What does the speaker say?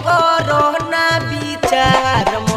करो न विचार।